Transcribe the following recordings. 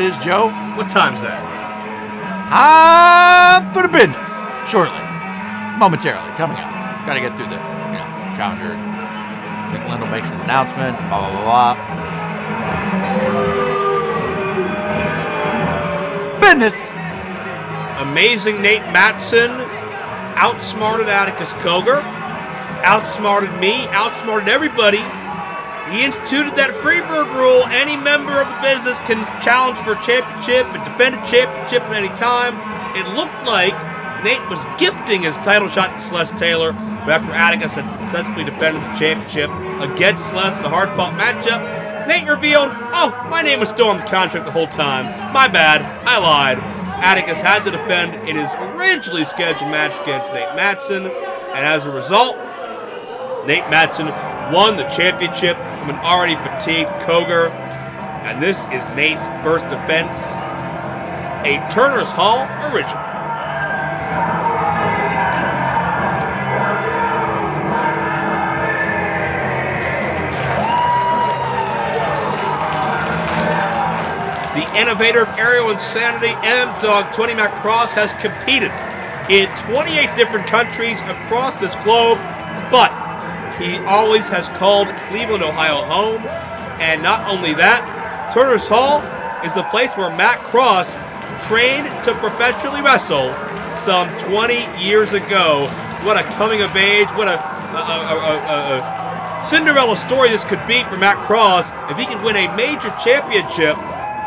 it is, Joe? What time's that? Time for the business. Shortly. Momentarily. Coming up. Gotta get through the, you know, challenger. Nick Lindell makes his announcements, blah, blah, blah, blah. Business. Amazing Nate Mattson outsmarted Atticus Cogar, outsmarted me, outsmarted everybody. He instituted that Freebird rule. Any member of the business can challenge for a championship and defend a championship at any time. It looked like Nate was gifting his title shot to Celeste Taylor, but after Atticus had successfully defended the championship against Celeste in a hard-fought matchup, Nate revealed, oh, my name was still on the contract the whole time. My bad, I lied. Atticus had to defend in his originally scheduled match against Nate Mattson, and as a result, Nate Mattson won the championship from an already fatigued Cogar, and this is Nate's first defense, a Turner's Hall original. The innovator of aerial insanity, M Dogg 20 Matt Cross, has competed in 28 different countries across this globe, he always has called Cleveland, Ohio home. And not only that, Turner's Hall is the place where Matt Cross trained to professionally wrestle some 20 years ago. What a coming of age, what a, a, a, a Cinderella story this could be for Matt Cross if he can win a major championship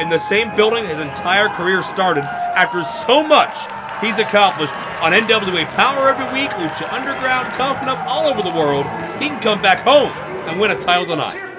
in the same building his entire career started after so much he's accomplished on NWA Power every week, Lucha Underground, Tough Enough, all over the world. He can come back home and win a title tonight.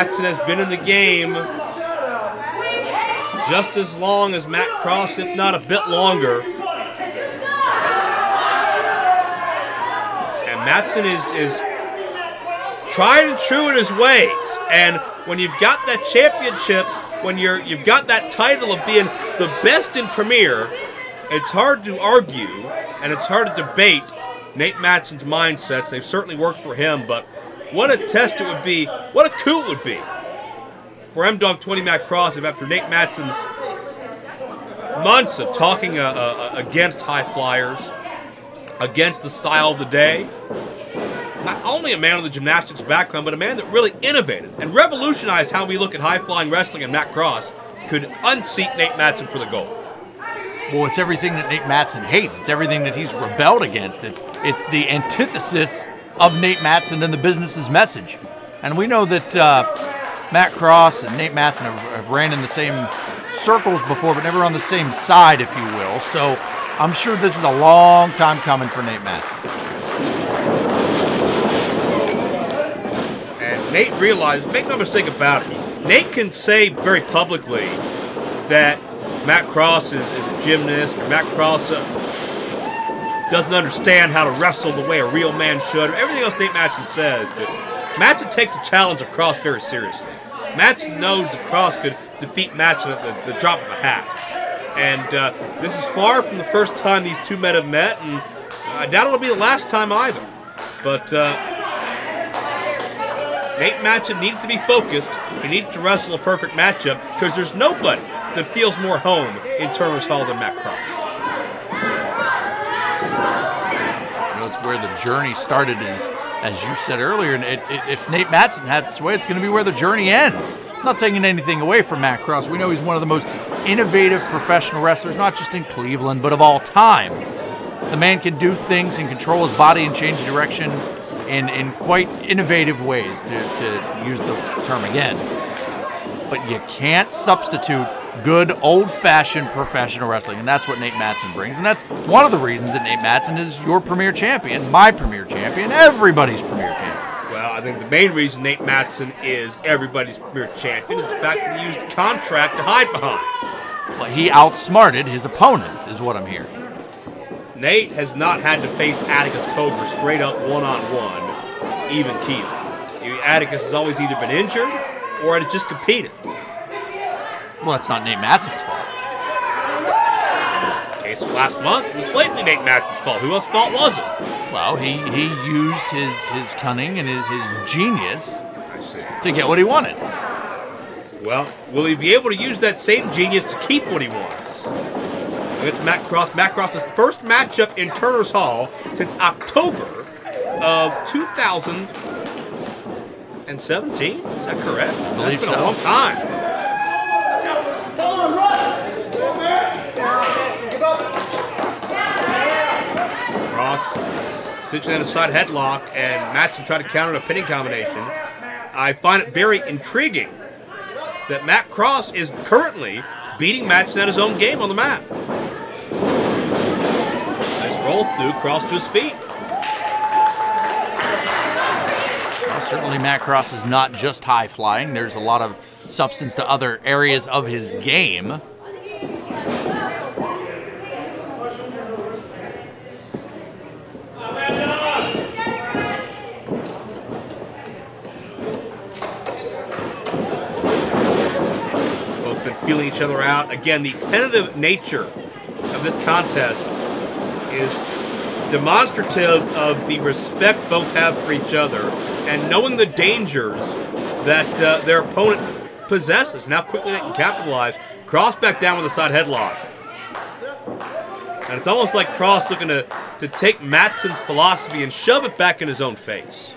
Mattson. Has been in the game just as long as Matt Cross, if not a bit longer. And Mattson is is tried and true in his ways. And when you've got that championship, when you're you've got that title of being the best in Premier, it's hard to argue and it's hard to debate Nate Mattson's mindsets. They've certainly worked for him, but what a test it would be, what a coup it would be for M Dogg 20 Matt Cross if after Nate Mattson's months of talking uh, uh, against high flyers, against the style of the day, not only a man with a gymnastics background, but a man that really innovated and revolutionized how we look at high flying wrestling, and Matt Cross could unseat Nate Mattson for the gold. Well, it's everything that Nate Mattson hates. It's everything that he's rebelled against. It's it's the antithesis of Nate Mattson and the business's message. And we know that uh, Matt Cross and Nate Mattson have, have ran in the same circles before, but never on the same side, if you will. So I'm sure this is a long time coming for Nate Mattson. And Nate realized, make no mistake about it, Nate can say very publicly that Matt Cross is, is a gymnast or Matt Cross uh, doesn't understand how to wrestle the way a real man should, everything else Nate Mattson says. But Mattson takes the challenge of Cross very seriously. Mattson knows that Cross could defeat Mattson at the, the drop of a hat. And uh, this is far from the first time these two men have met, and I doubt it'll be the last time either. But uh, Nate Mattson needs to be focused. He needs to wrestle a perfect matchup because there's nobody that feels more home in Turner's Hall than Matt Cross. You know, it's where the journey started, as, as you said earlier. And it, it, if Nate Mattson had this way, it's going to be where the journey ends. Not taking anything away from Matt Cross. We know he's one of the most innovative professional wrestlers, not just in Cleveland, but of all time. The man can do things and control his body and change directions in, in quite innovative ways, to, to use the term again. But you can't substitute good old fashioned professional wrestling, and that's what Nate Mattson brings. And that's one of the reasons that Nate Mattson is your premier champion, my premier champion, everybody's premier champion. Well, I think the main reason Nate Mattson is everybody's premier champion is the fact that he used a contract to hide behind. But he outsmarted his opponent, is what I'm hearing. Nate has not had to face Atticus Cogar straight up one on one, even keel. Atticus has always either been injured or had just competed. Well, it's not Nate Mattson's fault. Case of last month it was blatantly Nate Mattson's fault. Who else's fault was it? Well, he, he used his, his cunning and his, his genius to get what he wanted. Well, will he be able to use that same genius to keep what he wants? Against Matt Cross. Matt Cross's first matchup in Turner's Hall since October of 2017. Is that correct? I believe That's been so. a long time. Cross essentially had a side headlock, and Mattson tried to counter a pinning combination. I find it very intriguing that Matt Cross is currently beating Mattson at his own game on the mat. Nice roll through, cross to his feet. Certainly, Matt Cross is not just high flying. There's a lot of substance to other areas of his game. Both been feeling each other out. Again, the tentative nature of this contest is demonstrative of the respect both have for each other and knowing the dangers that uh, their opponent possesses Now quickly they can capitalize. Cross back down with a side headlock. And it's almost like Cross looking to, to take Mattson's philosophy and shove it back in his own face.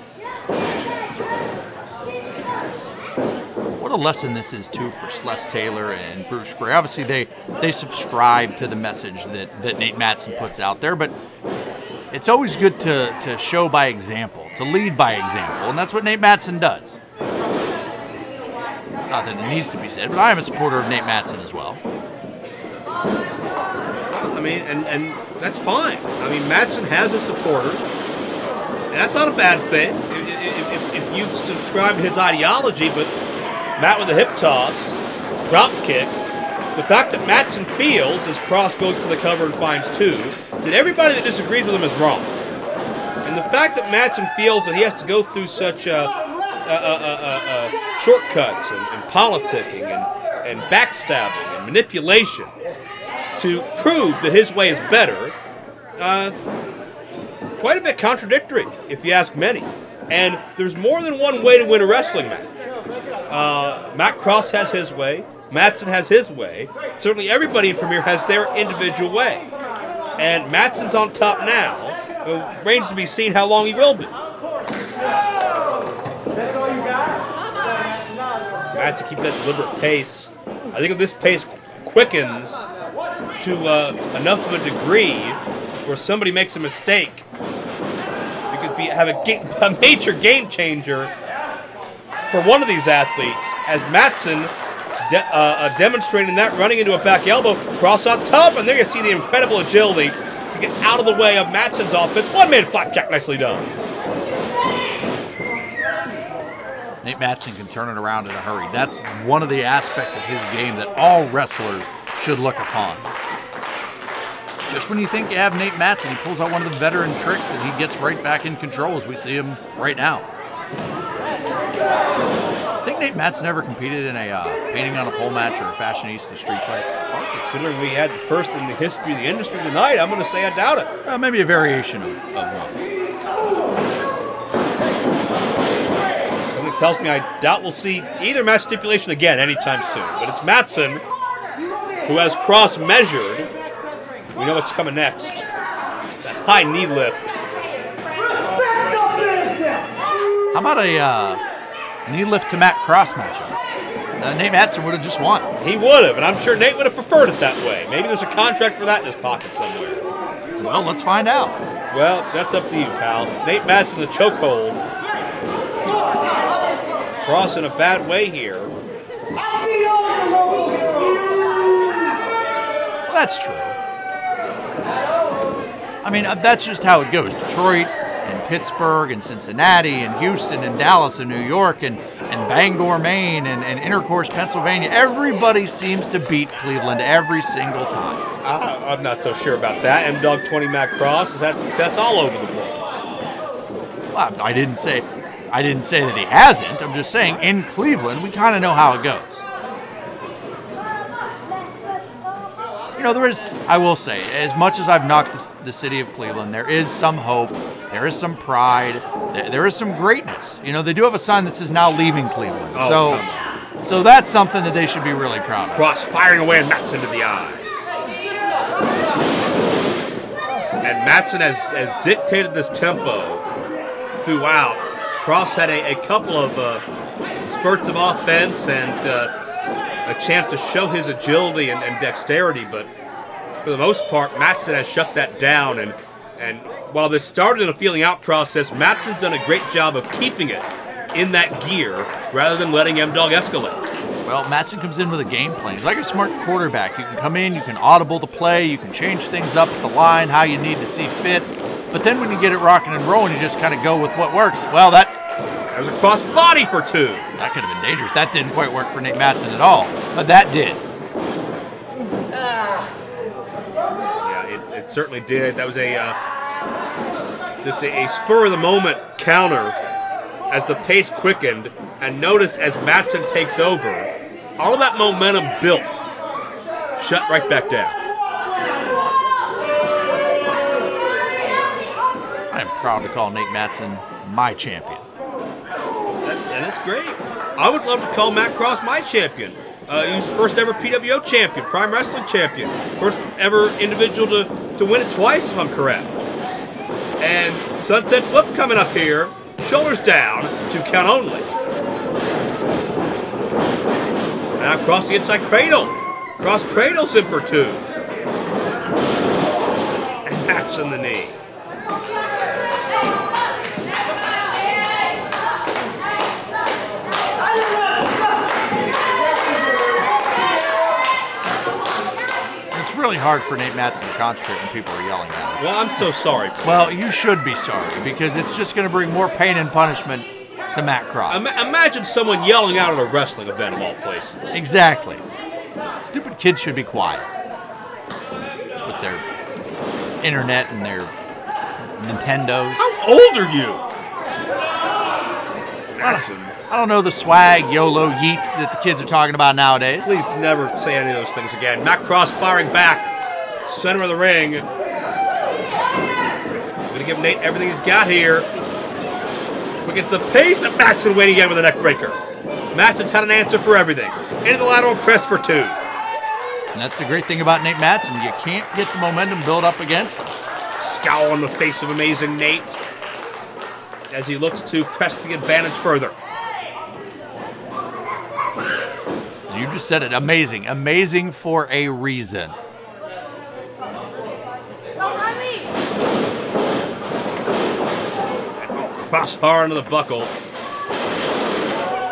What a lesson this is too for Celeste Taylor and Bruce Gray. Obviously, they they subscribe to the message that that Nate Mattson puts out there, but it's always good to to show by example, to lead by example, and that's what Nate Mattson does. Not that it needs to be said, but I am a supporter of Nate Mattson as well. I mean, and, and that's fine. I mean, Mattson has his supporters, and that's not a bad thing if, if, if you subscribe to his ideology. But Matt with a hip toss, drop kick. The fact that Mattson feels, as Cross goes for the cover and finds two, that everybody that disagrees with him is wrong. And the fact that Mattson feels that he has to go through such uh, uh, uh, shortcuts and, and politicking and, and backstabbing and manipulation to prove that his way is better, quite a bit contradictory, if you ask many. And there's more than one way to win a wrestling match. Uh, Matt Cross has his way. Mattson has his way. Certainly, everybody in Premier has their individual way. And Mattson's on top now. It remains to be seen how long he will be. That's all you got? Matt to keep that deliberate pace. I think if this pace quickens to uh, enough of a degree where somebody makes a mistake, it could be have a, ga- a major game changer for one of these athletes. As Mattson de- uh, uh, demonstrating that, running into a back elbow, cross on top, and there you see the incredible agility get out of the way of Mattson's offense. One man flapjack, nicely done. Nate Mattson can turn it around in a hurry. That's one of the aspects of his game that all wrestlers should look upon. Just when you think you have Nate Mattson, he pulls out one of the veteran tricks and he gets right back in control as we see him right now. I think Nate Mattson never competed in a uh, painting on a pole match or a fashionista street fight? Considering we had the first in the history of the industry tonight, I'm going to say I doubt it. Uh, maybe a variation of, of one. Something tells me I doubt we'll see either match stipulation again anytime soon. But it's Mattson who has cross measured. We know what's coming next. High knee lift. Respect the business! How about a uh, knee lift to Matt Cross matchup? Uh, Nate Mattson would have just won. He would have, and I'm sure Nate would have preferred it that way. Maybe there's a contract for that in his pocket somewhere. Well, let's find out. Well, that's up to you, pal. Nate Mattson, the chokehold. Cross in a bad way here. I'll be on the road with you. Well, that's true. I mean, uh, that's just how it goes. Detroit Pittsburgh and Cincinnati and Houston and Dallas and New York and, and Bangor, Maine and, and Intercourse, Pennsylvania. Everybody seems to beat Cleveland every single time. I, I'm not so sure about that. M Dogg 20 Matt Cross has had success all over the world. Well, I didn't say I didn't say that he hasn't. I'm just saying in Cleveland we kind of know how it goes. You know, there is. I will say, as much as I've knocked the, the city of Cleveland, there is some hope. There is some pride. There, is some greatness. You know, they do have a sign that says "Now leaving Cleveland." Oh, so, so that's something that they should be really proud of. Cross firing away and Mattson to the eyes. And Mattson has, has dictated this tempo throughout. Cross had a, a couple of uh, spurts of offense and uh, a chance to show his agility and, and dexterity, but for the most part, Mattson has shut that down. And, and while this started in a feeling out process, Mattson's done a great job of keeping it in that gear rather than letting M Dogg escalate. Well, Mattson comes in with a game plan. He's like a smart quarterback. You can come in, you can audible the play, you can change things up at the line, how you need to see fit. But then when you get it rocking and rolling, you just kind of go with what works. Well, that There's a cross body for two. that could have been dangerous. That didn't quite work for Nate Mattson at all, but that did. Yeah, it, it certainly did. That was a uh, just a, a spur of the moment counter as the pace quickened, and notice as Mattson takes over, all of that momentum built, shut right back down. I am proud to call Nate Mattson my champion. That, and that's great. I would love to call Matt Cross my champion. Uh, he was the first ever PWO champion, Prime Wrestling champion, first ever individual to, to win it twice, if I'm correct. And Sunset Flip coming up here, shoulders down, two count only. Now across the inside cradle. Cross cradles him for two. And that's in the knee. It's really hard for Nate Mattson to concentrate when people are yelling at him. Well, I'm so sorry for Well, you should be sorry because it's just going to bring more pain and punishment to Matt Cross. Ima- imagine someone yelling out at a wrestling event of all places. Exactly. Stupid kids should be quiet with their internet and their Nintendos. How old are you? Madison, I don't know the swag, YOLO, yeet that the kids are talking about nowadays. please never say any of those things again. Matt Cross firing back, center of the ring. I'm Gonna give Nate everything he's got here. Quick into the pace, but Mattson waiting again with a neck breaker. Mattson's had an answer for everything. Into the lateral press for two. And that's the great thing about Nate Mattson. You can't get the momentum built up against him. Scowl on the face of amazing Nate as he looks to press the advantage further. And you just said it. Amazing. Amazing for a reason. Cross hard into the buckle.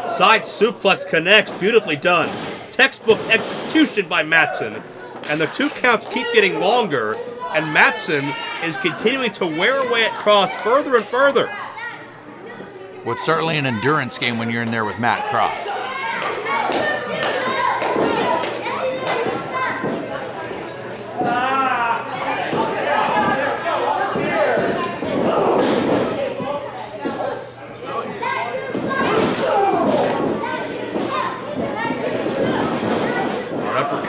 Side suplex connects, beautifully done. Textbook execution by Mattson. And the two counts keep getting longer, and Mattson is continuing to wear away at Cross further and further. What's certainly an endurance game when you're in there with Matt Cross.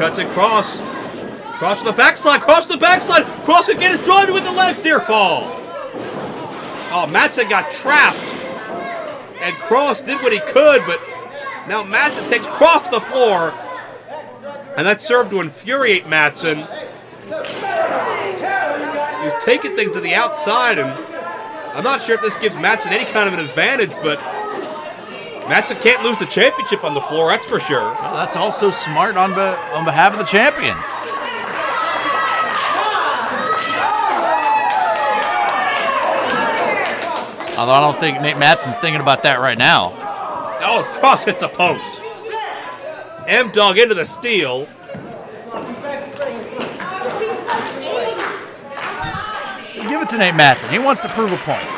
Uppercuts at Cross. Cross to the backslide, cross to the backslide. Cross again is driving with the legs, near fall. Oh, Mattson got trapped. And Cross did what he could, but now Mattson takes Cross to the floor. And that served to infuriate Mattson. He's taking things to the outside, and I'm not sure if this gives Mattson any kind of an advantage, but Mattson can't lose the championship on the floor, that's for sure. Well, that's also smart on, be- on behalf of the champion. Although I don't think Nate Mattson's thinking about that right now. Oh, cross hits a post. M Dogg into the steel. Give it to Nate Mattson. He wants to prove a point.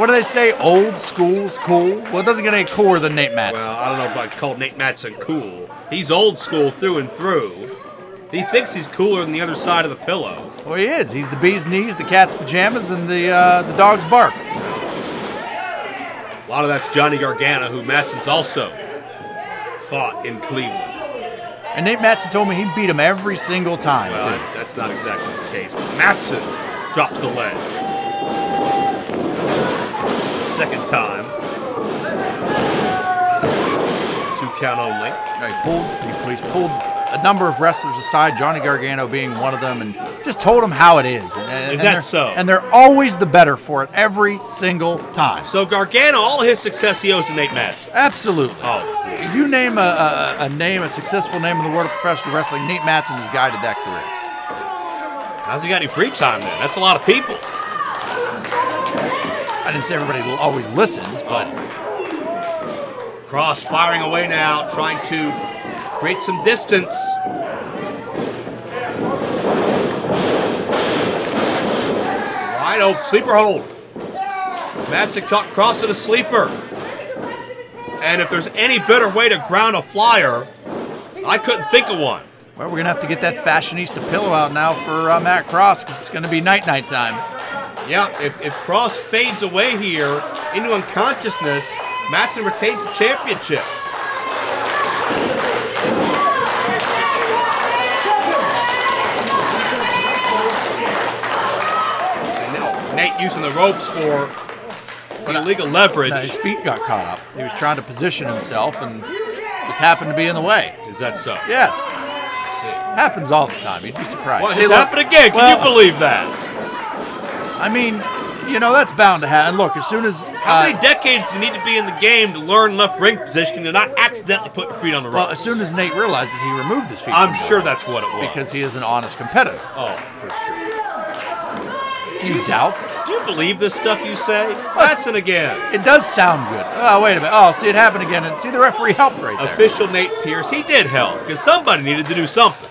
What do they say? Old school's cool. Well, it doesn't get any cooler than Nate Mattson. Well, I don't know if I'd call Nate Mattson cool. He's old school through and through. He thinks he's cooler than the other side of the pillow. Well, he is. He's the bee's knees, the cat's pajamas, and the uh, the dog's bark. A lot of that's Johnny Gargano, who Mattson's also fought in Cleveland. And Nate Mattson told me he beat him every single time. Well, that's not exactly the case. But Mattson drops the leg. Second time. Two count only. He pulled, he, he's pulled a number of wrestlers aside, Johnny Gargano being one of them, and just told them how it is. And, and- Is and that they're- so? And they're always the better for it every single time. So Gargano, all his success he owes to Nate Matz. Absolutely. Oh, You name a, a, a name, a successful name in the world of professional wrestling, Nate Mattson has guided that career. how's he got any free time then? That's a lot of people. I didn't say everybody always listens, but Cross firing away now, trying to create some distance. Wide open, sleeper hold. Mattson caught Cross in a sleeper. And if there's any better way to ground a flyer, I couldn't think of one. well, we're going to have to get that fashionista pillow out now for uh, Matt Cross because it's going to be night night time. Yeah, if, if Cross fades away here into unconsciousness, Mattson retains the championship. And now Nate using the ropes for illegal leverage. Now, his feet got caught up. He was trying to position himself and just happened to be in the way. Is that so? Yes, happens all the time. You'd be surprised. Well, it's happened again. Can well, you believe that? I mean, you know that's bound to happen. Look, as soon as How uh, many decades do you need to be in the game to learn enough ring positioning to not accidentally put your feet on the well, as soon as Nate realized that he removed his feet, I'm sure ropes that's what it was. because he is an honest competitor. oh, for sure. Do you doubt? Do you believe this stuff you say? Mattson again. It does sound good. Oh, wait a minute. Oh, see, it happened again. And see, the referee helped right there. Official Nate Pierce, he did help because somebody needed to do something.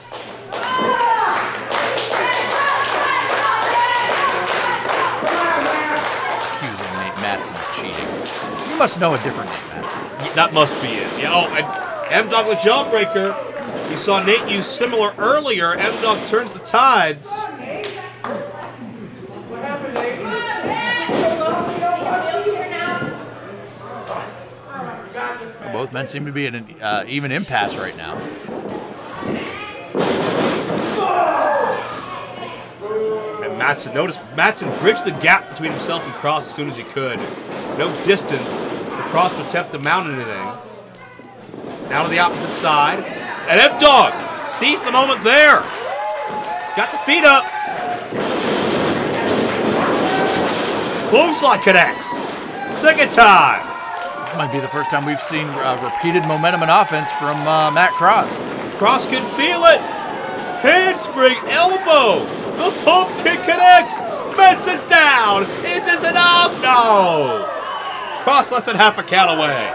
Must know a different Nate Mattson. Yeah, That must be it. Yeah. Oh, and M Dogg the Jawbreaker. You saw Nate use similar earlier. M Dogg turns the tides. Both men seem to be in an uh, even impasse right now. And Mattson, notice Mattson bridged the gap between himself and Cross as soon as he could. No distance for Cross to attempt to mount anything. Now to the opposite side. And M Dogg seized the moment there. He's got the feet up. Clothesline connects. Second time. This might be the first time we've seen uh, repeated momentum and offense from uh, Matt Cross. Cross can feel it. Handspring, elbow. The pump kick connects. Benson's down. Is this enough? No. Cross less than half a count away.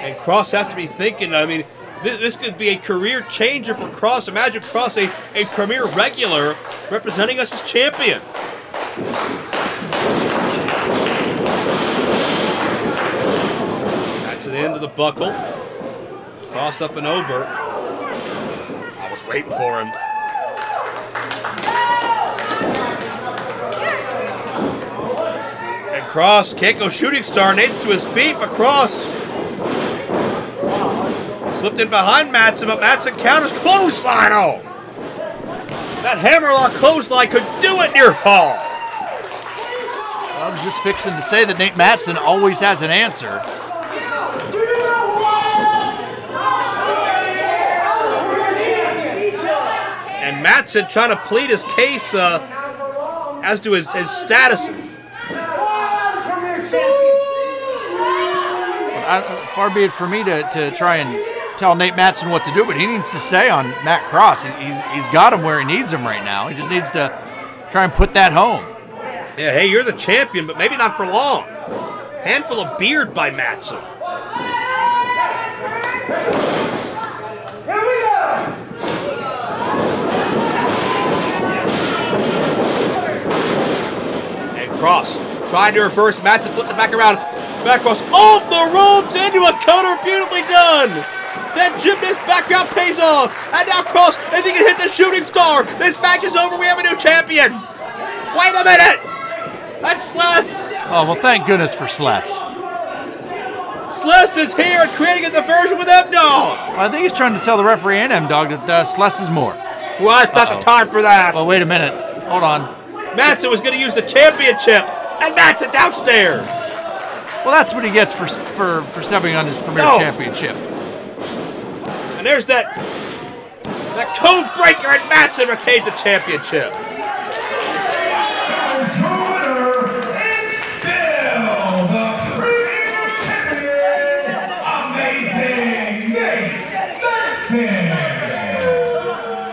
And Cross has to be thinking, I mean, this, this could be a career changer for Cross. Imagine Cross, a, a premier regular, representing us as champion. That's the end of the buckle. Cross up and over. I was waiting for him. And Cross can't go shooting star. Nate's to his feet, but Cross slipped in behind Mattson, but Mattson counters clothesline. Oh, that hammerlock clothesline could do it near fall. I was just fixing to say that Nate Mattson always has an answer. And Mattson trying to plead his case uh, as to his, his status. I, far be it for me to, to try and tell Nate Mattson what to do, but he needs to stay on Matt Cross. He, he's, he's got him where he needs him right now. He just needs to try and put that home. Yeah, hey, you're the champion, but maybe not for long. Handful of beard by Mattson. Here we go. And Cross tried to reverse Mattson, flipped it back around. Back cross off the ropes into a counter, beautifully done. That gymnast background pays off. And now Cross, if he can hit the shooting star, this match is over. We have a new champion. Wait a minute. That's Sless. Oh, well, thank goodness for Sless. Sless is here creating a diversion with M-Dogg. I think he's trying to tell the referee and M Dogg that uh, Sless is more. Well, it's not Uh-oh. the time for that. Well, wait a minute. Hold on. Mattson was going to use the championship. And Mattson downstairs. Well, that's what he gets for for for stepping on his premier No. championship. And there's that that code breaker, and Mattson retains the championship. As your winner is still the Premier Champion, Amazing Nate Mattson.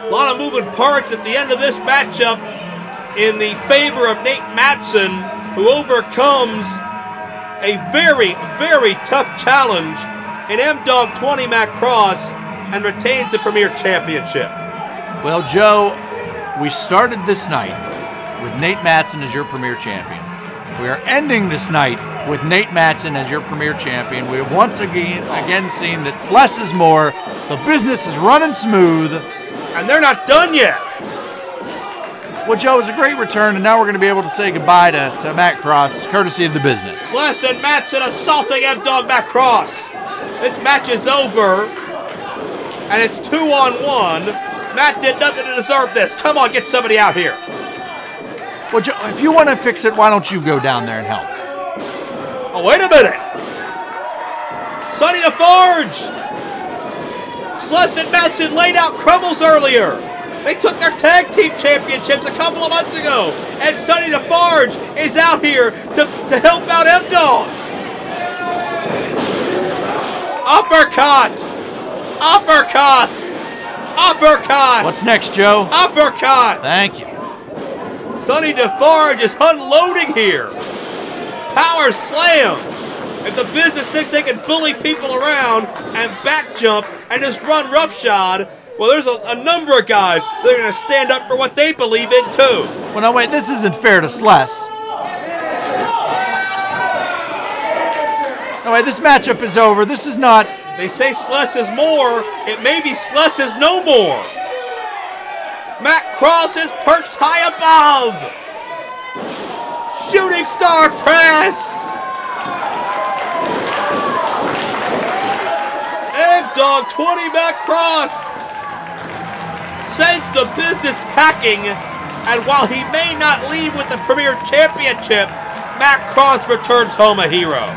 A lot of moving parts at the end of this matchup in the favor of Nate Mattson, who overcomes a very, very tough challenge in M Dogg 20 Matt Cross and retains the Premier Championship. Well, Joe, we started this night with Nate Mattson as your premier champion. We are ending this night with Nate Mattson as your premier champion. We have once again again seen that less is more. The business is running smooth. And they're not done yet. Well, Joe, it was a great return, and now we're going to be able to say goodbye to, to Matt Cross, courtesy of the business. Sless and Mattson assaulting M Dogg Matt Cross. This match is over, and it's two on one. Matt did nothing to deserve this. Come on, get somebody out here. Well, Joe, if you want to fix it, why don't you go down there and help? Oh, wait a minute. Sonny DeFarge. Sless and Mattson laid out crumbles earlier. They took their tag team championships a couple of months ago, and Sonny DeFarge is out here to, to help out M Dogg. Uppercut! Uppercut! Uppercut! What's next, Joe? Uppercut! Thank you. Sonny DeFarge is unloading here. Power slam. If the business thinks they can bully people around and back jump and just run roughshod, well, there's a, a number of guys that are going to stand up for what they believe in too. Well, now wait, this isn't fair to Sless. No, wait, this matchup is over. This is not. They say Sless is more. It may be Sless is no more. Matt Cross is perched high above. Shooting star press. M Dogg 20 Matt Cross sends the business packing. And while he may not leave with the Premier Championship, Matt Cross returns home a hero.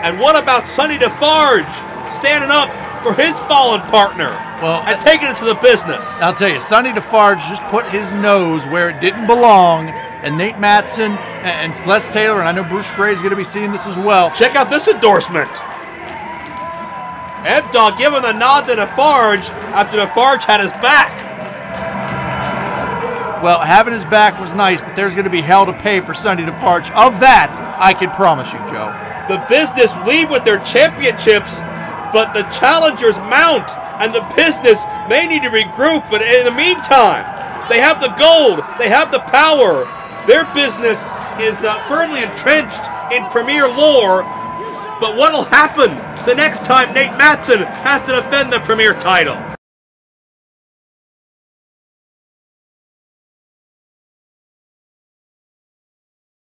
And what about Sonny DeFarge standing up for his fallen partner Well, and uh, taking it to the business? I'll tell you, Sonny DeFarge just put his nose where it didn't belong, and Nate Mattson and, and Celeste Taylor, and I know Bruce Gray is going to be seeing this as well. Check out this endorsement. M Dogg giving the nod to DeFarge after DeFarge had his back. Well, having his back was nice, but there's going to be hell to pay for Sonny DeFarge. Of that, I can promise you, Joe. The business leave with their championships, but the challengers mount, and the business may need to regroup. But in the meantime, they have the gold, they have the power. Their business is uh, firmly entrenched in premier lore. But what'll happen the next time Nate Mattson has to defend the premier title?